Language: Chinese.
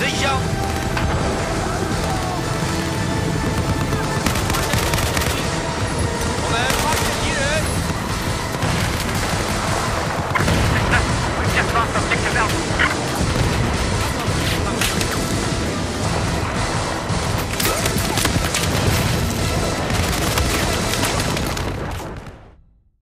真香